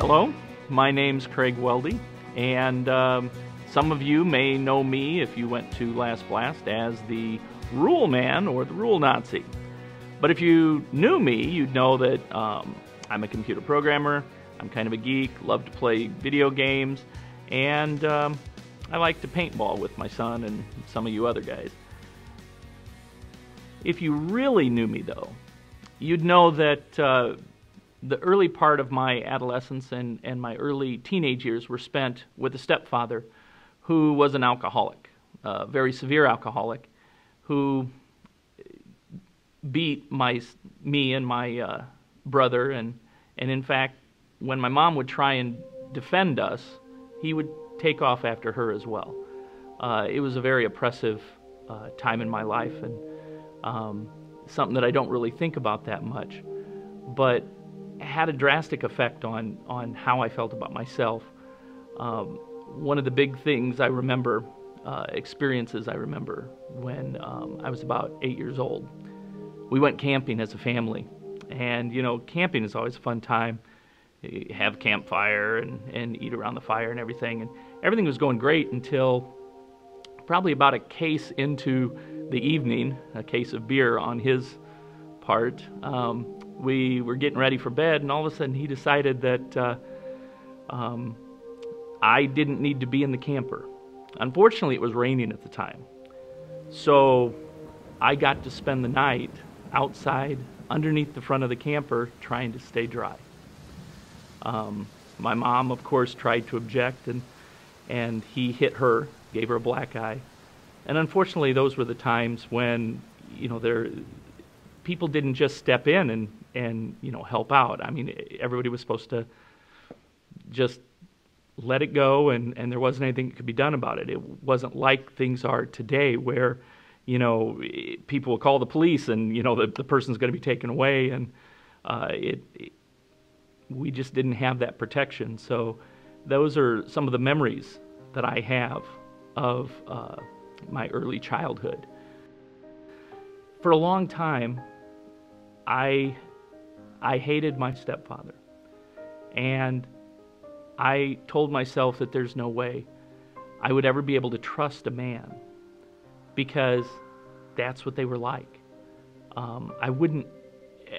Hello, my name's Craig Weldy, and um, some of you may know me if you went to Last Blast as the Rule Man or the Rule Nazi. But if you knew me, you'd know that um, I'm a computer programmer, I'm kind of a geek, love to play video games, and um, I like to paintball with my son and some of you other guys. If you really knew me, though, you'd know that uh, the early part of my adolescence and, and my early teenage years were spent with a stepfather who was an alcoholic, a very severe alcoholic, who beat my me and my uh, brother, and and in fact, when my mom would try and defend us, he would take off after her as well. Uh, it was a very oppressive uh, time in my life, and um, something that I don't really think about that much, but had a drastic effect on on how I felt about myself. Um, one of the big things I remember, uh, experiences I remember when um, I was about eight years old. We went camping as a family, and you know, camping is always a fun time. You have campfire and, and eat around the fire and everything, and everything was going great until probably about a case into the evening, a case of beer on his part. Um, we were getting ready for bed, and all of a sudden he decided that uh, um, I didn't need to be in the camper. Unfortunately, it was raining at the time. So I got to spend the night outside underneath the front of the camper trying to stay dry. Um, my mom, of course, tried to object, and, and he hit her, gave her a black eye. And unfortunately, those were the times when, you know, there, people didn't just step in and, and, you know, help out. I mean, everybody was supposed to just let it go and, and there wasn't anything that could be done about it. It wasn't like things are today where, you know, people will call the police and, you know, the, the person's going to be taken away. And uh, it, it, we just didn't have that protection. So those are some of the memories that I have of uh, my early childhood. For a long time, I, I hated my stepfather. And I told myself that there's no way I would ever be able to trust a man because that's what they were like. Um, I wouldn't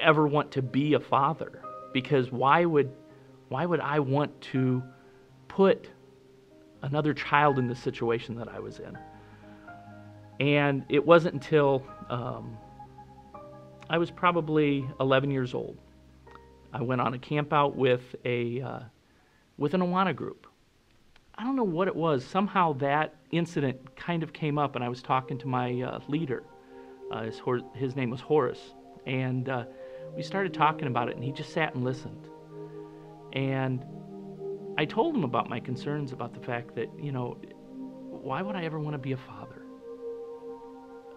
ever want to be a father because why would why would I want to put another child in the situation that I was in? And it wasn't until um, I was probably 11 years old. I went on a camp out with a uh, with an Awana group. I don't know what it was. Somehow that incident kind of came up, and I was talking to my uh, leader. Uh, his, his, name was Horace. And uh, we started talking about it, and he just sat and listened. And I told him about my concerns about the fact that, you know, why would I ever want to be a father?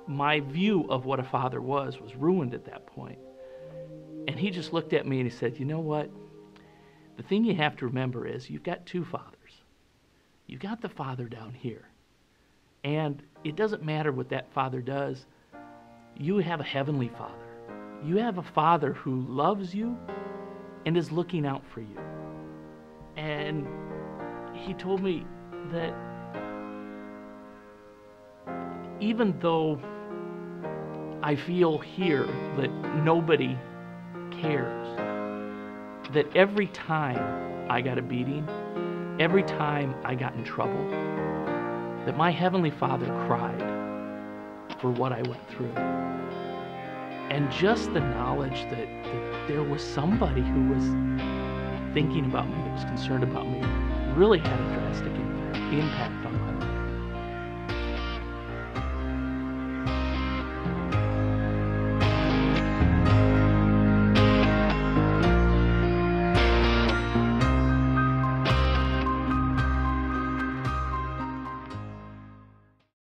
My view of what a father was was ruined at that point. And he just looked at me and he said, You know what? The thing you have to remember is you've got two fathers. You've got the father down here. And it doesn't matter what that father does, you have a heavenly father. You have a father who loves you and is looking out for you. And he told me that even though I feel here that nobody cares, that every time I got a beating, every time I got in trouble, that my Heavenly Father cried for what I went through. And just the knowledge that, that there was somebody who was thinking about me, that was concerned about me, really had a drastic impact, impact on